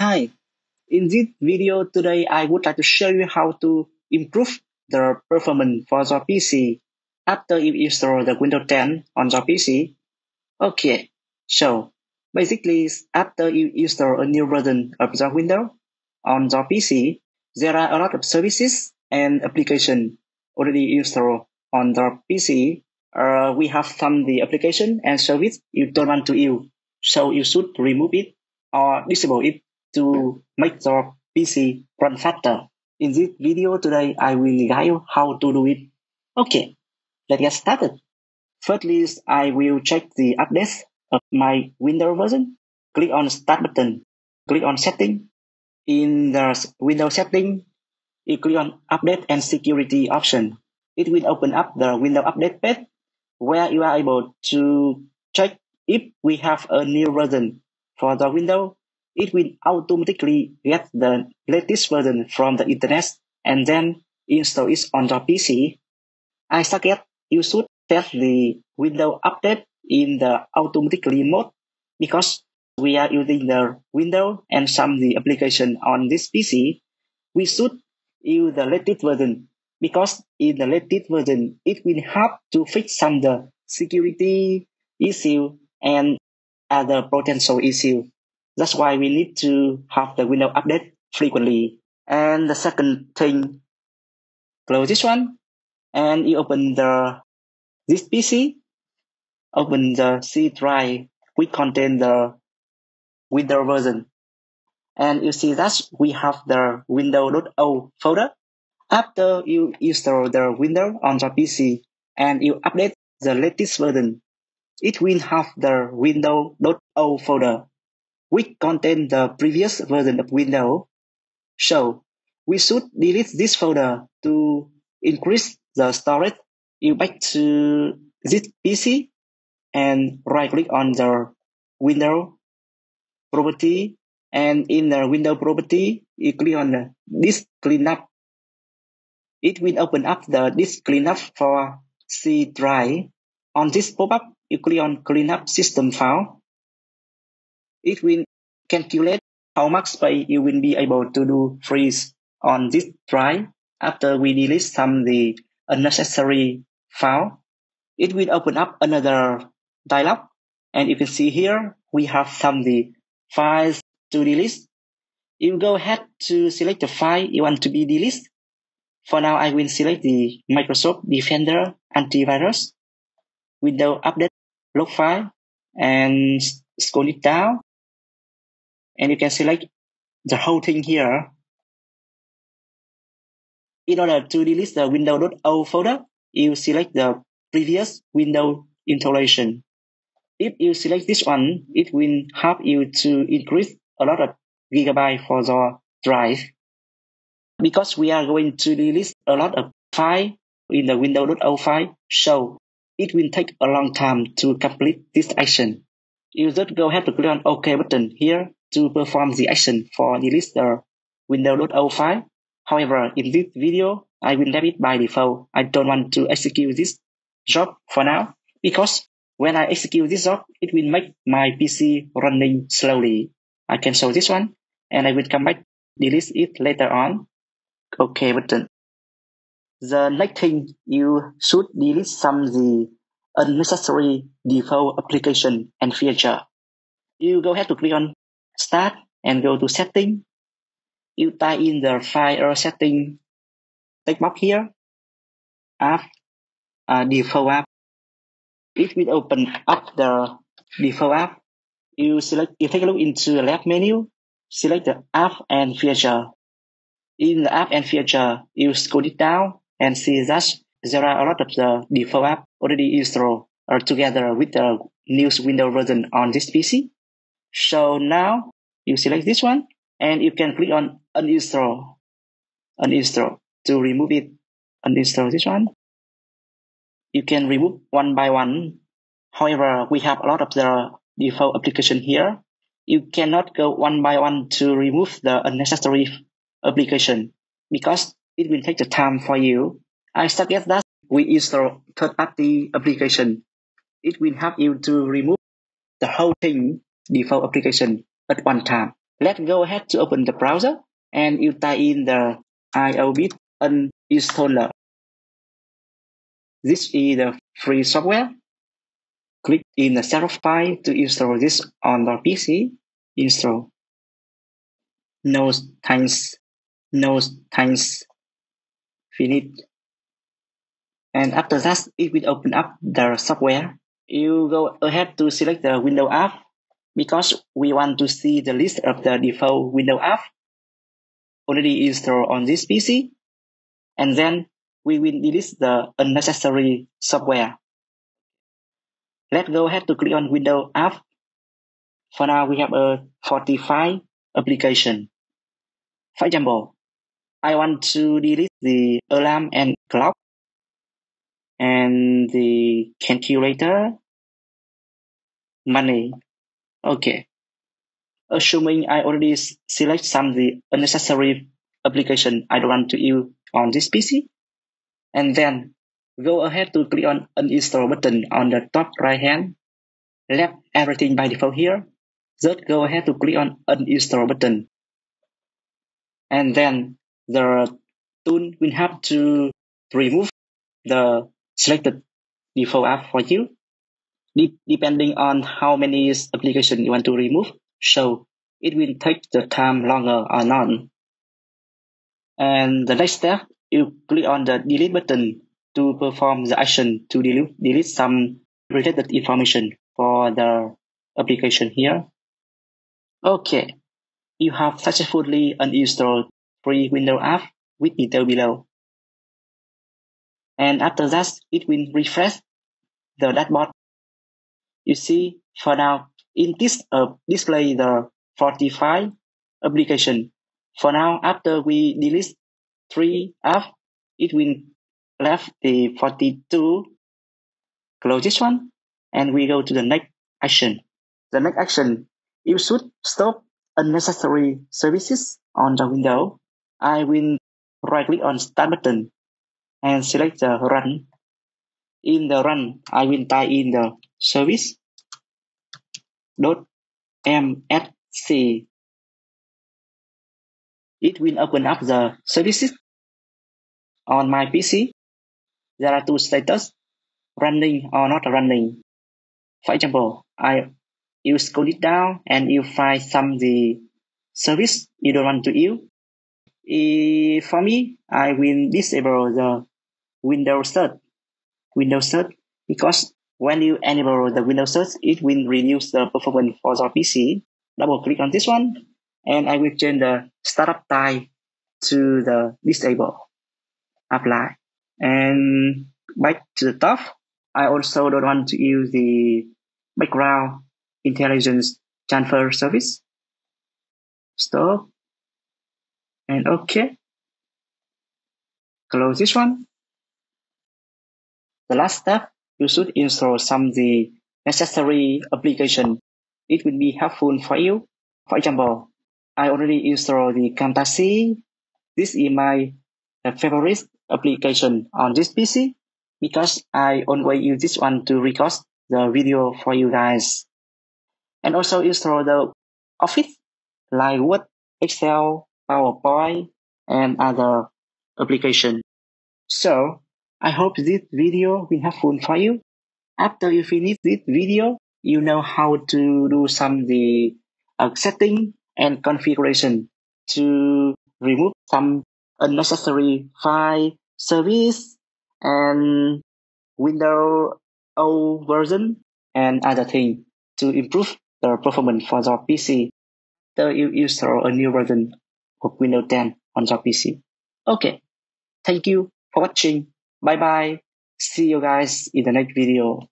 Hi, in this video today I would like to show you how to improve the performance for your PC after you install the Windows 10 on your PC. Okay, so basically after you install a new version of the Windows on your PC, there are a lot of services and applications already installed on your PC. Uh, we have some the application and service you don't want to use, so you should remove it or disable it to make your PC run faster. In this video today, I will guide you how to do it. Okay, let's get started. Firstly, I will check the updates of my Windows version. Click on Start button. Click on Setting. In the Windows setting, you click on Update and Security option. It will open up the Windows Update page where you are able to check if we have a new version for the Windows it will automatically get the latest version from the internet and then install it on your PC. I suggest you should set the Windows update in the automatically mode because we are using the Windows and some the application on this PC. We should use the latest version because in the latest version, it will help to fix some the security issue and other potential issue that's why we need to have the window update frequently. And the second thing, close this one and you open the this PC, open the C drive which contain the Windows version. And you see that we have the window.o folder. After you install the window on the PC and you update the latest version, it will have the window.o folder which contain the previous version of Windows. So we should delete this folder to increase the storage. You back to this PC and right click on the window property and in the window property you click on the disk cleanup. It will open up the disk cleanup for C drive. On this pop-up, you click on cleanup system file it will calculate how much space you will be able to do freeze on this drive after we delete some the unnecessary file. It will open up another dialog and you can see here we have some the files to delete. You go ahead to select the file you want to be deleted. For now, I will select the Microsoft Defender antivirus, Windows Update log file, and scroll it down and you can select the whole thing here. In order to delete the window.o folder, you select the previous window installation. If you select this one, it will help you to increase a lot of gigabyte for your drive. Because we are going to delete a lot of file in the window.o file, so it will take a long time to complete this action. You just go ahead to click on OK button here to perform the action for delete the uh, window.o file. However, in this video, I will leave it by default. I don't want to execute this job for now because when I execute this job, it will make my PC running slowly. I can show this one and I will come back delete it later on. OK button. The next thing you should delete some the unnecessary default application and feature. You go ahead to click on Start and go to Setting. You type in the file or setting text box here. App, uh, default app. It will open up the default app. You select, you take a look into the left menu, select the app and feature. In the app and feature, you scroll it down and see that there are a lot of the default app already installed or together with the news window version on this PC. So now you select this one and you can click on uninstall, uninstall to remove it, uninstall this one. You can remove one by one. However, we have a lot of the default application here. You cannot go one by one to remove the unnecessary application because it will take the time for you. I suggest that we install third-party application. It will help you to remove the whole thing default application at one time. Let's go ahead to open the browser and you type in the iObit uninstaller. This is the free software. Click in the setup file to install this on your PC. Install. No thanks. No thanks. Finish. And after that, it will open up the software. You go ahead to select the window app because we want to see the list of the default window app already installed on this PC. And then we will delete the unnecessary software. Let's go ahead to click on window app. For now, we have a 45 application. For example, I want to delete the alarm and clock and the calculator, money. Okay. Assuming I already select some the unnecessary application I don't want to use on this PC, and then go ahead to click on uninstall button on the top right hand. Left everything by default here. Just go ahead to click on uninstall button. And then the tool will have to remove the selected default app for you de- depending on how many applications you want to remove so it will take the time longer or not. And the next step you click on the delete button to perform the action to delete, delete some related information for the application here. Okay. You have successfully uninstalled free window app with detail below. And after that it will refresh the dashboard. You see, for now, in this uh, display the 45 application. For now, after we delete three apps, it will left the 42. Close this one, and we go to the next action. The next action, you should stop unnecessary services on the window. I will right click on start button and select the run. In the run, I will type in the service dot msc. It will open up the services on my PC. There are two status, running or not running. For example, I you scroll it down and you find some the service you don't want to use. For me, I will disable the Windows search. Windows search because when you enable the Windows search, it will reduce the performance for your PC. Double click on this one, and I will change the startup time to the disable. Apply. And back to the top, I also don't want to use the background intelligence transfer service. Stop. And okay. Close this one. The last step, you should install some the necessary application. It will be helpful for you. For example, I already installed the Camtasia. This is my uh, favorite application on this PC because I always use this one to record the video for you guys. And also install the Office like Word, Excel, PowerPoint, and other application. So I hope this video will helpful for you. After you finish this video, you know how to do some the uh, setting and configuration to remove some unnecessary file service and window old version and other thing to improve the performance for your PC So you install a new version of Windows 10 on your PC. Okay, thank you for watching. Bye bye. See you guys in the next video.